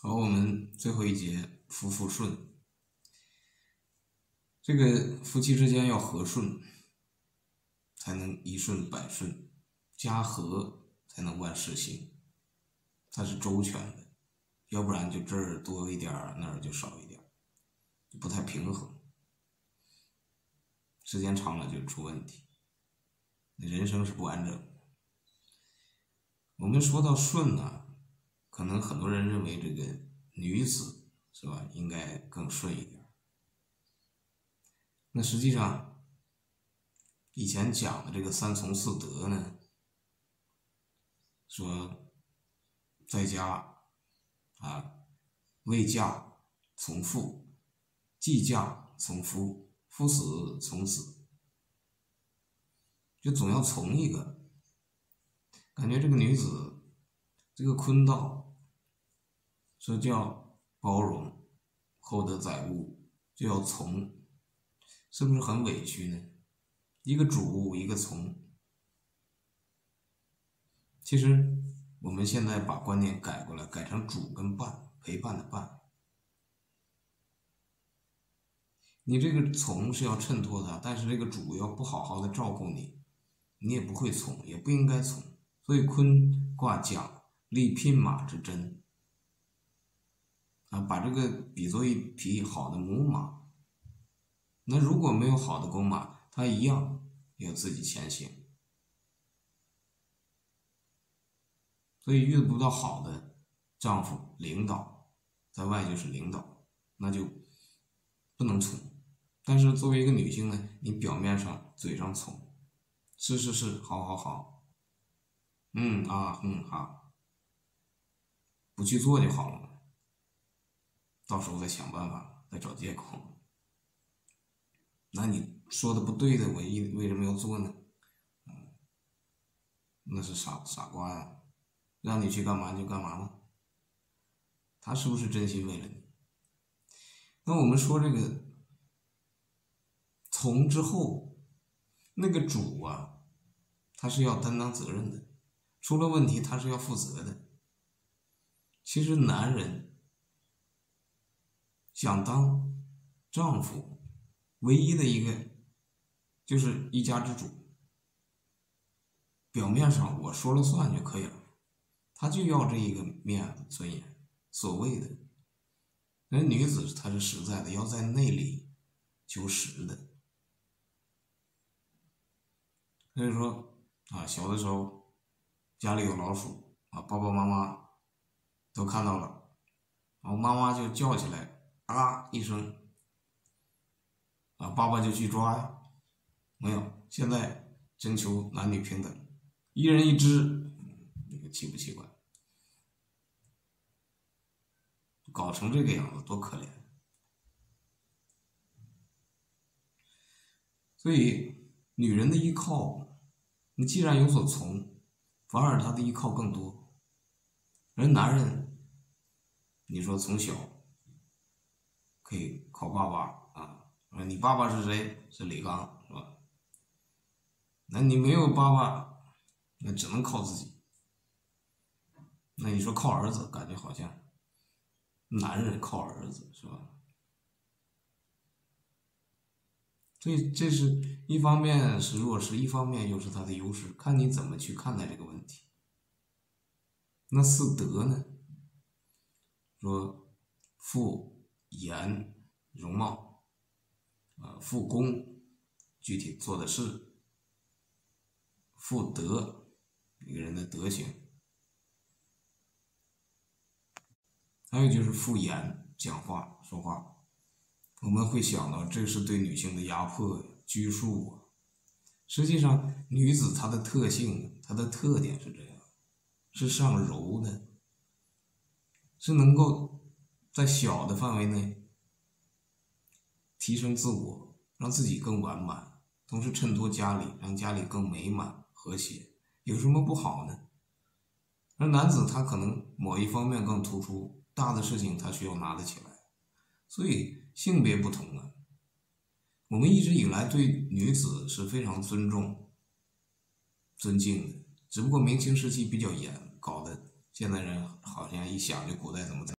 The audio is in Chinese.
好，我们最后一节夫妇顺，这个夫妻之间要和顺，才能一顺百顺，家和才能万事兴，它是周全的，要不然就这儿多一点儿，那儿就少一点儿，不太平衡，时间长了就出问题，人生是不完整。我们说到顺呢。可能很多人认为这个女子是吧，应该更顺一点。那实际上，以前讲的这个三从四德呢，说在家啊，未嫁从父，既嫁从夫，夫死从子，就总要从一个。感觉这个女子，这个坤道。这叫包容，厚德载物，就要从，是不是很委屈呢？一个主，一个从。其实我们现在把观念改过来，改成主跟伴，陪伴的伴。你这个从是要衬托他，但是这个主要不好好的照顾你，你也不会从，也不应该从。所以坤卦讲立聘马之贞。啊，把这个比作一匹好的母马，那如果没有好的公马，它一样要自己前行。所以遇不到好的丈夫、领导，在外就是领导，那就不能从。但是作为一个女性呢，你表面上嘴上从，是是是，好好好，嗯啊嗯哈，不去做就好了。到时候再想办法，再找借口。那你说的不对的，我一为什么要做呢？那是傻傻瓜呀！让你去干嘛就干嘛了。他是不是真心为了你？那我们说这个从之后，那个主啊，他是要担当责任的，出了问题他是要负责的。其实男人。想当丈夫，唯一的一个就是一家之主。表面上我说了算就可以了，他就要这一个面子尊严。所谓的，人女子她是实在的，要在内里求实的。所以说啊，小的时候家里有老鼠啊，爸爸妈妈都看到了，然后妈妈就叫起来。啊一声，啊，爸爸就去抓呀，没有。现在征求男女平等，一人一只，你说奇不奇怪？搞成这个样子，多可怜。所以，女人的依靠，你既然有所从，反而她的依靠更多。而男人，你说从小。可以靠爸爸啊！你爸爸是谁？是李刚，是吧？那你没有爸爸，那只能靠自己。那你说靠儿子，感觉好像男人靠儿子，是吧？所以这是一方面是弱势，一方面又是他的优势，看你怎么去看待这个问题。那四德呢？说父。颜容貌，啊，复功，具体做的事，复德，一个人的德行，还有就是复言，讲话说话，我们会想到这是对女性的压迫拘束啊。实际上，女子她的特性，她的特点是这样，是上柔的，是能够。在小的范围内提升自我，让自己更完满，同时衬托家里，让家里更美满和谐，有什么不好呢？而男子他可能某一方面更突出，大的事情他需要拿得起来，所以性别不同啊。我们一直以来对女子是非常尊重、尊敬的，只不过明清时期比较严，搞得现代人好像一想就古代怎么怎么。